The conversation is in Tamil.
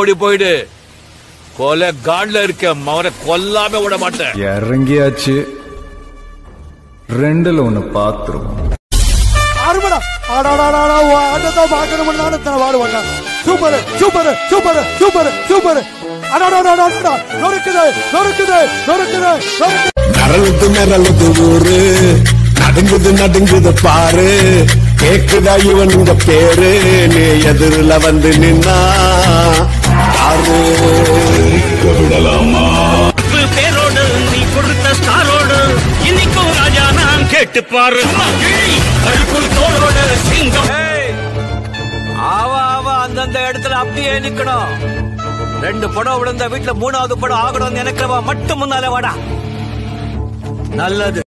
ஓடி போயிடு. கொலை காட்ல இருக்க அவரை கொல்லாம விட மாட்டேன். இறங்கியாச்சு. ரெண்டுல ஒண்ணு பாத்துருவோம். அருமடா. ஆடாடாடா ஆட்டத்தை பார்க்கணும்னு நான் இத்தனை பாடுவாங்க super super super super super அடாடாடாடா நொறுக்குது நொறுக்குது நொறுக்குது நொறுக்குது. நரளுது நரளுது ஊரு. நடுங்குது நடுங்குது பாரு. கேக்குதா இவன் இந்த பேரு. நீ எதிரில வந்து நின்னா விடலாமா பேரோடு நீ கொடுத்த ஸ்டாரோடு இன்னைக்கும் ராஜா நான் கேட்டு பாரு. கருப்புள் தோளோடு சிங்கம். அவ அவ அந்தந்த இடத்துல அப்படியே நிக்கணும். ரெண்டு படம் விழுந்த வீட்டுல மூணாவது படம் ஆகணும்னு நினைக்கிறவா மட்டும் முன்னால வாடா. நல்லது.